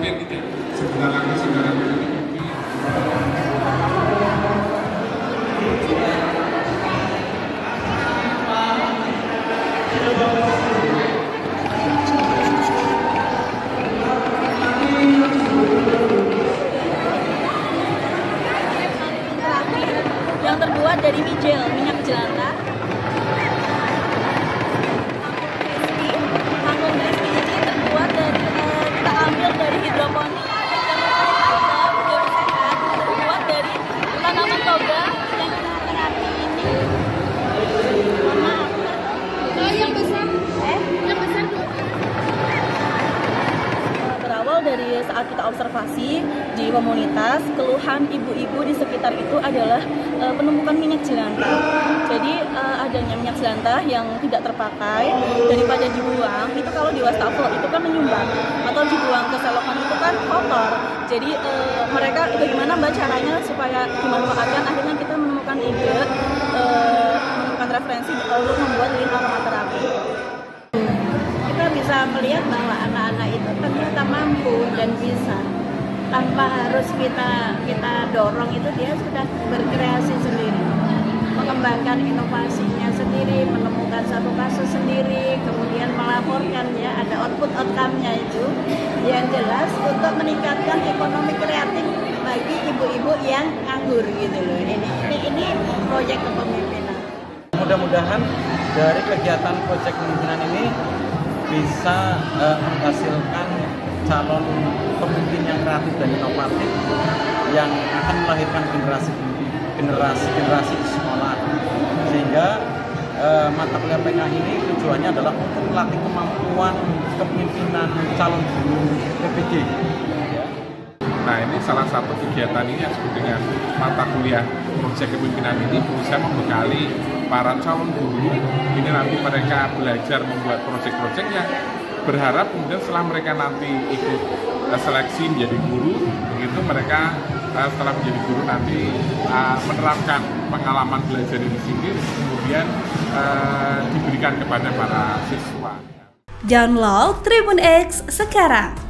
mungkin gitu ya sebentar lagi saudara yang terbuat dari mijel minyak jelantah. Dari saat kita observasi di komunitas, keluhan ibu-ibu di sekitar itu adalah eh, penemukan minyak jelantah. Jadi eh, adanya minyak jelantah yang tidak terpakai daripada dibuang, itu kalau di wastafel itu kan menyumbang atau dibuang ke selokan itu kan kotor. Jadi eh, mereka bagaimana mbak caranya supaya dimanfaatkan? Akhirnya kita menemukan ide, menemukan referensi untuk membuat lilin aromaterapi. Kita bisa melihat bahwa anak-anak itu ternyata mampu dan bisa. Tanpa harus kita kita dorong itu dia sudah berkreasi sendiri. Mengembangkan inovasinya sendiri menemukan satu kasus sendiri kemudian melaporkan ya ada output outcome-nya itu. Yang jelas untuk meningkatkan ekonomi kreatif bagi ibu-ibu yang nganggur gitu loh. Ini ini ini proyek kepemimpinan. Mudah-mudahan dari kegiatan proyek kepemimpinan ini bisa eh, menghasilkan calon pemimpin yang kreatif dan inovatif yang akan melahirkan generasi generasi generasi di sekolah. Sehingga eh, mata kuliah PK ini tujuannya adalah untuk melatih kemampuan kepemimpinan calon guru PPG Nah ini salah satu kegiatan ini yang disebut dengan mata kuliah proyek kepemimpinan ini bisa membekali para calon guru ini nanti mereka belajar membuat proyek-proyek yang berharap kemudian setelah mereka nanti ikut eh, seleksi menjadi guru begitu mereka eh, setelah menjadi guru nanti eh, menerapkan pengalaman belajar ini sendiri kemudian diberikan kepada para siswa. Download Tribun X sekarang.